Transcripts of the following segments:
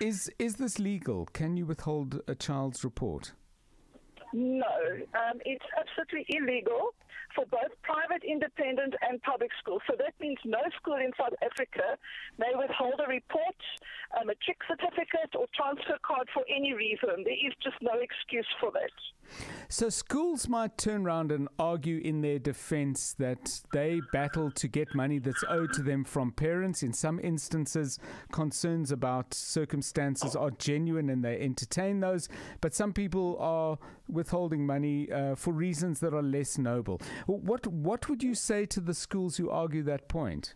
Is is this legal? Can you withhold a child's report? No, um, it's absolutely illegal for both private, independent, and public schools. So that means no school in South Africa may withhold a report, a matric certificate, or transfer card for any reason. There is just no excuse for that. So schools might turn around and argue in their defense that they battle to get money that's owed to them from parents. In some instances, concerns about circumstances are genuine and they entertain those, but some people are withholding money uh, for reasons that are less noble. What what would you say to the schools who argue that point?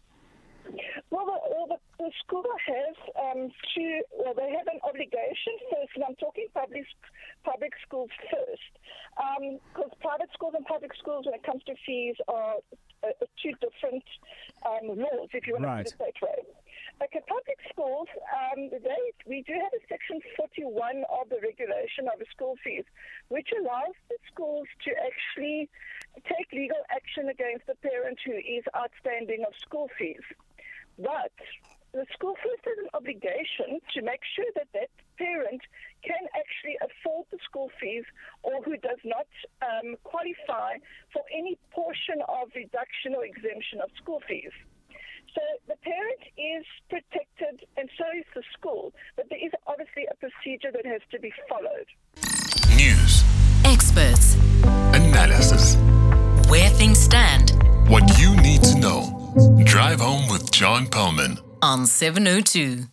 Well, the, school has um, to, well, they have an obligation first, and I'm talking public public schools first, because um, private schools and public schools, when it comes to fees, are uh, two different um, laws, if you want right. to put it that way. Okay, public schools, um, they, we do have a section 41 of the regulation of the school fees, which allows the schools to actually take legal action against the parent who is outstanding of school fees. But the school first has an obligation to make sure that that parent can actually afford the or who does not um, qualify for any portion of reduction or exemption of school fees. So the parent is protected and so is the school, but there is obviously a procedure that has to be followed. News, experts, analysis, where things stand, what you need to know. Drive home with John Perlman on 702.